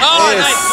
Oh, nice.